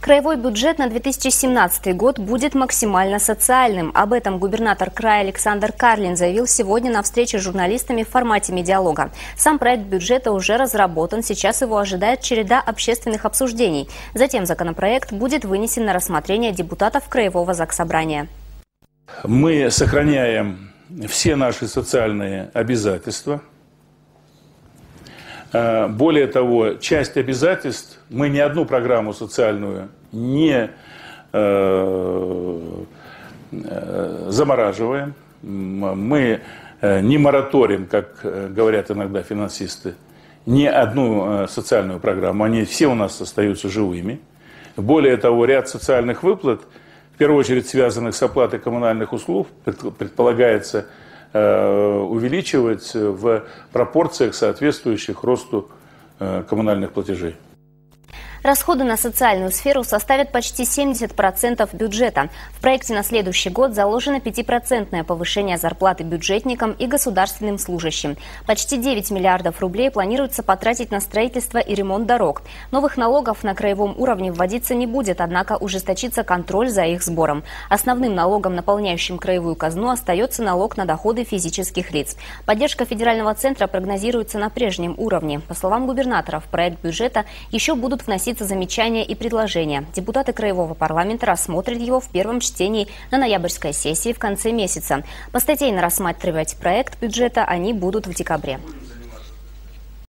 Краевой бюджет на 2017 год будет максимально социальным. Об этом губернатор края Александр Карлин заявил сегодня на встрече с журналистами в формате медиалога. Сам проект бюджета уже разработан, сейчас его ожидает череда общественных обсуждений. Затем законопроект будет вынесен на рассмотрение депутатов Краевого Заксобрания. Мы сохраняем все наши социальные обязательства – более того, часть обязательств, мы ни одну программу социальную не э, э, замораживаем, мы не мораторим, как говорят иногда финансисты, ни одну социальную программу, они все у нас остаются живыми. Более того, ряд социальных выплат, в первую очередь связанных с оплатой коммунальных услуг, предполагается Э, увеличивать в пропорциях, соответствующих росту э, коммунальных платежей. Расходы на социальную сферу составят почти 70% бюджета. В проекте на следующий год заложено 5% повышение зарплаты бюджетникам и государственным служащим. Почти 9 миллиардов рублей планируется потратить на строительство и ремонт дорог. Новых налогов на краевом уровне вводиться не будет, однако ужесточится контроль за их сбором. Основным налогом, наполняющим краевую казну, остается налог на доходы физических лиц. Поддержка федерального центра прогнозируется на прежнем уровне. По словам губернатора, в проект бюджета еще будут вносить вноситься замечания и предложения. Депутаты Краевого парламента рассмотрят его в первом чтении на ноябрьской сессии в конце месяца. По статейно рассматривать проект бюджета они будут в декабре.